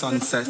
sunset.